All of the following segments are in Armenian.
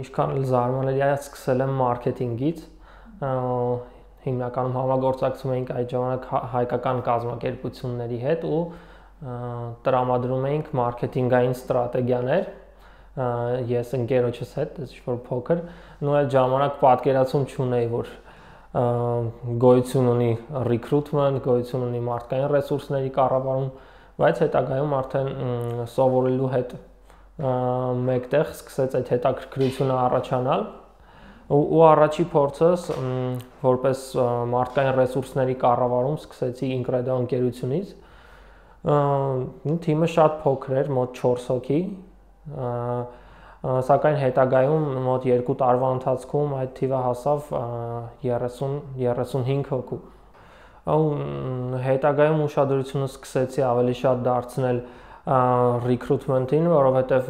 Ինչքան էլ զարմանալի է, սկսել եմ մարքեթինգից, հիմնականում համագործակցում էինք այդ ժամանակ հա-, հայկական կազմակերպությունների հետ ու տրամադրում էինք մարքեթինգային ստրատեգիաներ ես ընկերոջս հետ, այս ինչ-որ փոքր, նույն այդ ժամանակ պատկերացում չունեի, որ գոյություն ունի recruitment, գոյություն ունի մարդկային ռեսուրսների կառավարում, բայց հետագայում արդեն սովորելու հետ մեկտեղ սկսեց այդ հետաքրքրությունը առաջանալ ու առաջի փորձս որպես մարդկային ռեսուրսների կառավարում սկսեցի Incredo ընկերությունից թիմը շատ փոքր էր, մոտ 4 հոգի, սակայն հետագայում մոտ 2 տարվա ընթացքում այդ թիվը հասավ 30 35 հոգու։ Ու հետագայում ուշադրությունը սկսեցի ավելի շատ դարձնել recruitment-ին, որովհետև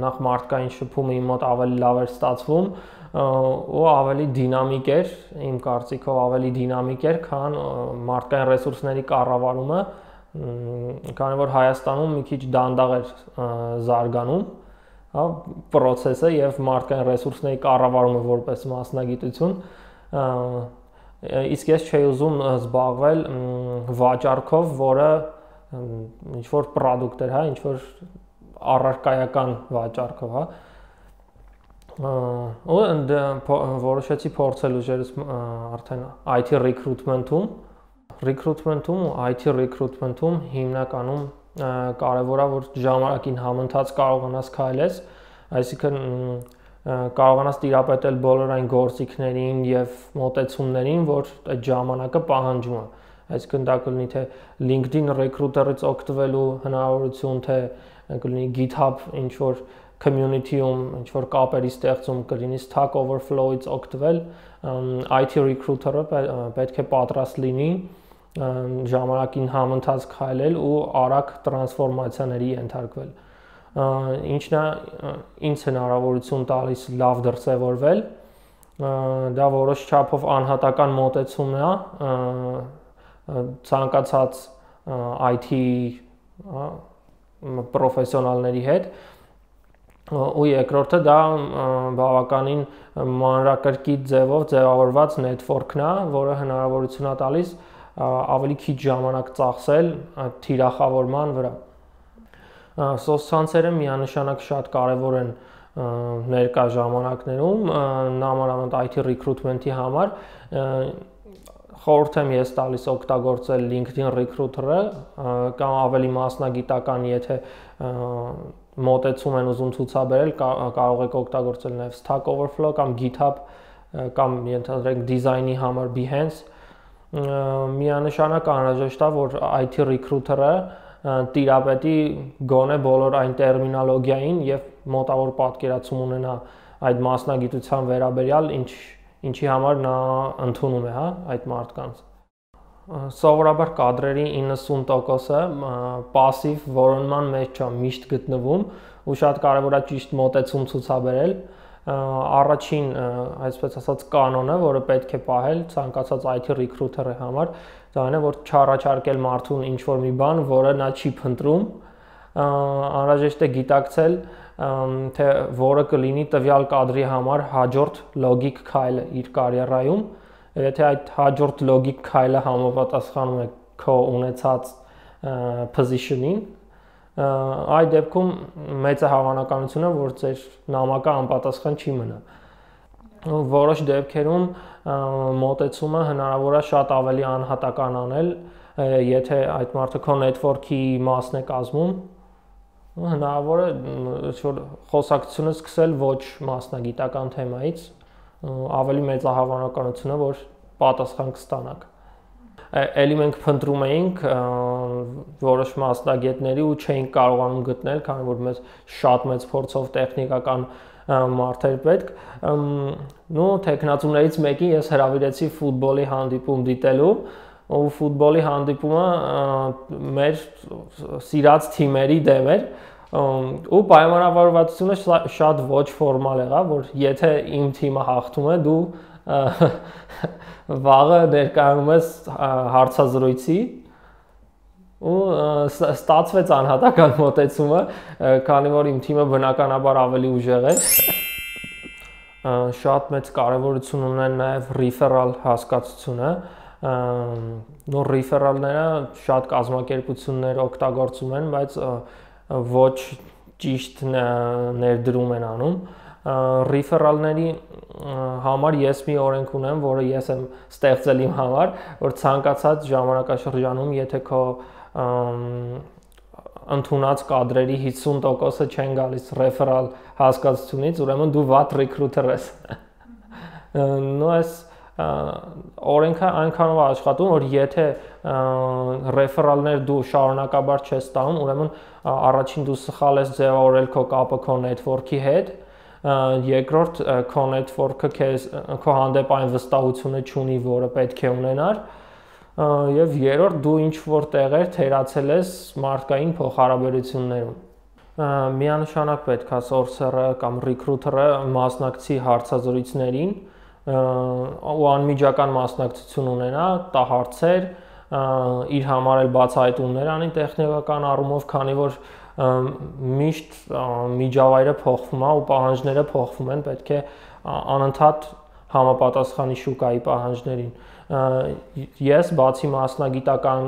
նախ մարդկային շփումը իմ մոտ ավելի լավ էր ստացվում ու ավելի դինամիկ էր, իմ կարծիքով ավելի դինամիկ էր, քան մարդկային ռեսուրսների կառավարումը, քանի որ Հայաստանում մի քիչ դանդաղ էր զարգանում, հա, process-ը եւ մարդկային ռեսուրսների կառավարումը որպես մասնագիտություն, իսկ ես չէի ուզում զբաղվել վաճառքով, որը ինչ որ product էր, հա, ինչ որ առարկայական վաճառքով, հա, ու ընդ որոշեցի փորձել ուժերս արդեն IT recruitment-ում recruitment-ում ու IT recruitment-ում հիմնականում կարևորա որ ժամանակին համընթաց կարողանաս քայլես, այսինքն կարողանաս տիրապետել բոլոր այն գործիքներին եւ մոտեցումներին, որ այդ ժամանակը պահանջում է։ Այսինքն դա կլինի թե LinkedIn recruiter-ից օգտվելու հնարավորություն, թե կլինի GitHub ինչ որ community-ում ինչ որ կապերի ստեղծում կլինի Stack Overflow-ից օգտվել, IT recruiter-ը պետք է պատրաստ լինի ժամանակին համընթաց քայլել ու արագ տրանսֆորմացիաների ենթարկվել ինչն է ինձ հնարավորություն տալիս լավ դրսևորվել դա որոշ չափով անհատական մոտեցում է ցանկացած IT պրոֆեսիոնալների հետ ու երկրորդը դա բավականին մանրակրկիտ ձևով ձևավորված նետվորքն է, որը հնարավորություն է տալիս ավելի քիչ ժամանակ ծախսել թիրախավորման վրա։ Սոցցանցերը միանշանակ շատ կարևոր են ներկա ժամանակներում նամանավանդ IT recruitment-ի համար խորհուրդ եմ ես տալիս օգտագործել LinkedIn Recruiter-ը կամ ավելի մասնագիտական, եթե մոտեցում են ուզում ցուցաբերել, կարող եք օգտագործել նաև Stack Overflow կամ GitHub կամ ենթադրենք դիզայնի համար Behance միանշանակ անհրաժեշտ է որ IT recruiter-ը տիրապետի գոնե բոլոր այն տերմինոլոգիային եւ մոտավոր պատկերացում ունենա այդ մասնագիտության վերաբերյալ ինչ ինչի համար նա ընդունում է, հա, այդ մարդկանց սովորաբար կադրերի 90%-ը пассив որոնման մեջ է միշտ գտնվում ու շատ կարևոր է ճիշտ մոտեցում ցուցաբերել առաջին այսպես ասած կանոնը, որը պետք է պահել ցանկացած IT recruiter-ի համար, դա այն է, որ չառաջարկել մարդուն ինչ որ մի բան, որը նա չի փնտրում, անհրաժեշտ է գիտակցել, թե որը կլինի տվյալ կադրի համար հաջորդ լոգիկ քայլը իր կարիերայում եթե այդ հաջորդ լոգիկ քայլը համապատասխանում է քո ունեցած position-ին, այդ դեպքում մեծ է հավանականությունը, որ ձեր նամակը անպատասխան չի մնա։ Որոշ դեպքերում մոտեցումը հնարավոր է շատ ավելի անհատական անել, եթե այդ մարդը քո network-ի մասն է կազմում, հնարավոր է ինչ-որ խոսակցությունը սկսել ոչ մասնագիտական թեմայից, ավելի մեծ է հավանականությունը, որ պատասխան կստանաք էլի մենք փնտրում էինք որոշ մասնագետների ու չէինք կարողանում գտնել, քանի որ մեզ շատ մեծ փորձով տեխնիկական մարդեր պետք։ Նու տեխնացուներից մեկին ես հրավիրեցի ֆուտբոլի հանդիպում դիտելու ու ֆուտբոլի հանդիպումը մեր սիրած թիմերի դեմ էր ու պայմանավորվածությունը շատ ոչ ֆորմալ եղավ, որ եթե իմ թիմը հաղթում է, դու վաղը ներկայանում ես հարցազրույցի ու ստացվեց անհատական մոտեցումը, քանի որ իմ թիմը բնականաբար ավելի ուժեղ էր։ շատ մեծ կարևորություն ունեն նաև referral հասկացությունը նոր referral-ները շատ կազմակերպություններ օգտագործում են, բայց ոչ ճիշտ ներդրում են անում referral-ների համար ես մի օրենք ունեմ, որը ես եմ ստեղծել իմ համար, որ ցանկացած ժամանակաշրջանում, եթե քո ընդունած կադրերի 50%-ը չեն գալիս referral հասկացությունից, ուրեմն դու վատ recruiter ես։ Նո այս օրենքը այնքանով աշխատում, որ եթե ռեֆերալներ դու շարունակաբար չես տանում, ուրեմն առաջին դու սխալ ես ձևավորել քո կապը քո network-ի հետ, երկրորդ քո network-ը քեզ քո հանդեպ այն վստահությունը չունի, որը պետք է ունենար, եւ երրորդ դու ինչ որ տեղեր թերացել ես մարդկային փոխհարաբերություններում միանշանակ պետք է սորսերը կամ ռիկրութերը մասնակցի հարցազրույցներին ու անմիջական մասնակցություն ունենա, տա հարցեր, իր համար էլ բացահայտումներ անի տեխնիկական առումով, քանի որ միշտ միջավայրը փոխվում է ու պահանջները փոխվում են, պետք է անընդհատ համապատասխանի շուկայի պահանջներին ես բացի մասնագիտական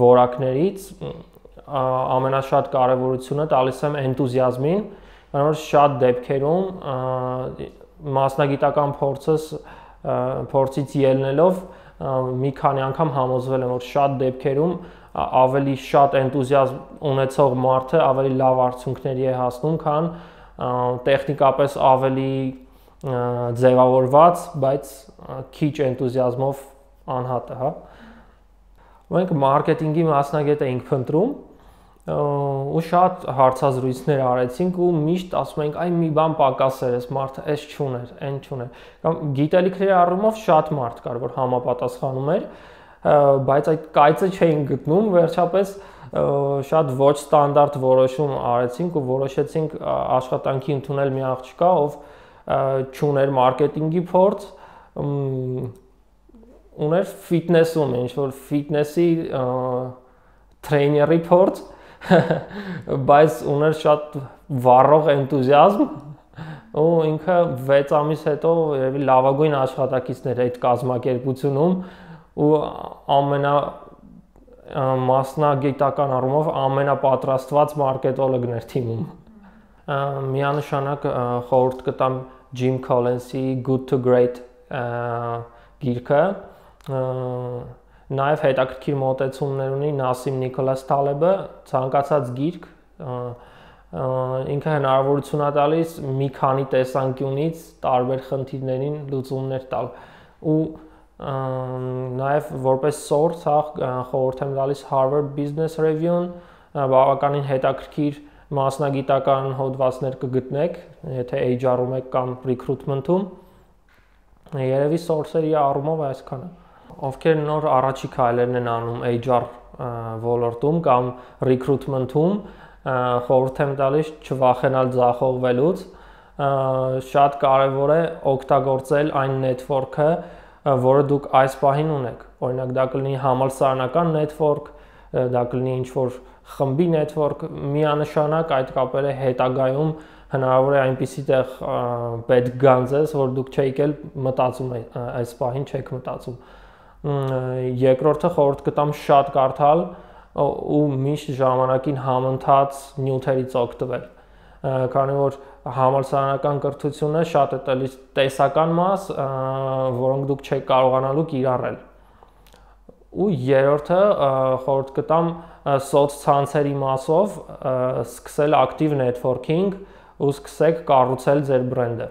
որակներից ամենաշատ կարևորությունը տալիս եմ энտուզիազմին, քանի որ շատ դեպքերում մասնագիտական փորձս փորձից ելնելով մի քանի անգամ համոզվել եմ, որ շատ դեպքերում ավելի շատ энտուզիազմ ունեցող մարդը ավելի լավ արդյունքների է հասնում, քան տեխնիկապես ավելի ձևավորված, բայց քիչ энտուզիազմով անհատը, հա։ Մենք մարքեթինգի մասնագետ էինք փնտրում, ու շատ հարցազրույցներ արեցինք ու միշտ ասում ենք այ մի բան պակաս էր, այս մարդը էս չուներ, այն չուներ։ Կամ գիտելիքների առումով շատ մարդ կար, որ համապատասխանում էր, բայց այդ կայծը չէին գտնում, վերջապես շատ ոչ ստանդարտ որոշում արեցինք ու որոշեցինք աշխատանքի ընդունել մի աղջկա, ով չուներ մարքեթինգի փորձ, ուներ ֆիթնեսում, ինչ որ ֆիթնեսի տրեյների փորձ, բայց ուներ շատ վառող энտուզիազմ ու ինքը 6 ամիս հետո երևի լավագույն աշխատակիցներ այդ կազմակերպությունում ու ամենա մասնագիտական առումով ամենապատրաստված մարքետոլոգն էր թիմում միանշանակ խորհուրդ կտամ Jim Collins-ի Good to Great գիրքը նաև հետաքրքիր մոտեցումներ ունի Նասիմ Նիկոլաս Թալեբը ցանկացած գիրք ինքը հնարավորություն է տալիս մի քանի տեսանկյունից տարբեր խնդիրներին լուծումներ տալ ու նաև որպես source հա խորհուրդ եմ տալիս Harvard Business Review-ն բավականին հետաքրքիր մասնագիտական հոդվածներ կգտնեք, եթե HR-ում եք կամ recruitment-ում։ Երևի source-երի առումով այսքանը։ Ովքեր նոր առաջի քայլերն են անում HR ոլորտում կամ recruitment-ում, խորհուրդ եմ տալիս չվախենալ ձախողվելուց։ Շատ կարևոր է օգտագործել այն network-ը, որը դուք այս պահին ունեք։ Օրինակ դա կլինի համալսարանական network, դա կլինի ինչ որ խմբի network միանշանակ այդ կապերը հետագայում հնարավոր է այնպիսի տեղ պետք գանձես, որ դուք չեք էլ մտածում այս պահին չեք մտածում։ Երկրորդը խորհուրդ կտամ շատ կարդալ ու միշտ ժամանակին համընթաց նյութերից օգտվել քանի որ համալսարանական կրթությունը շատ է տալիս տեսական մաս, որոնք դուք չեք կարողանալու կիրառել ու երրորդը խորհուրդ կտամ սոցցանցերի մասով սկսել ակտիվ networking ու սկսեք կառուցել ձեր բրենդը